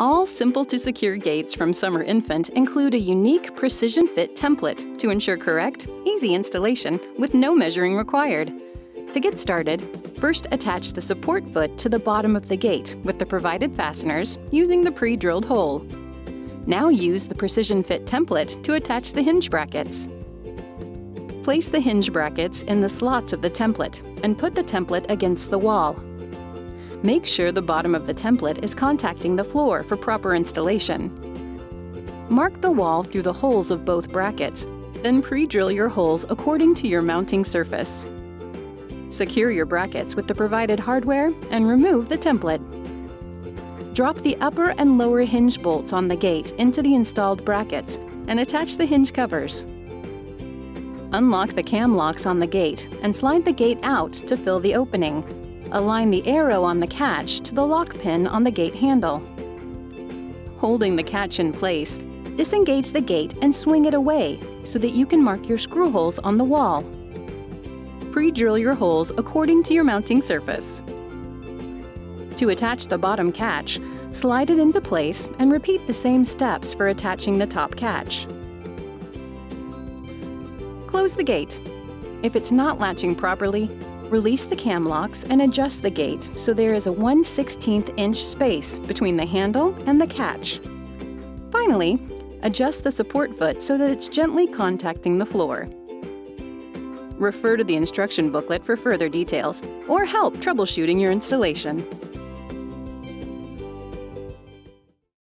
All simple to secure gates from Summer Infant include a unique precision fit template to ensure correct, easy installation with no measuring required. To get started, first attach the support foot to the bottom of the gate with the provided fasteners using the pre-drilled hole. Now use the precision fit template to attach the hinge brackets. Place the hinge brackets in the slots of the template and put the template against the wall. Make sure the bottom of the template is contacting the floor for proper installation. Mark the wall through the holes of both brackets, then pre-drill your holes according to your mounting surface. Secure your brackets with the provided hardware and remove the template. Drop the upper and lower hinge bolts on the gate into the installed brackets and attach the hinge covers. Unlock the cam locks on the gate and slide the gate out to fill the opening. Align the arrow on the catch to the lock pin on the gate handle. Holding the catch in place, disengage the gate and swing it away so that you can mark your screw holes on the wall. Pre-drill your holes according to your mounting surface. To attach the bottom catch, slide it into place and repeat the same steps for attaching the top catch. Close the gate. If it's not latching properly, release the cam locks and adjust the gate so there is a 1 16th inch space between the handle and the catch. Finally, adjust the support foot so that it's gently contacting the floor. Refer to the instruction booklet for further details or help troubleshooting your installation.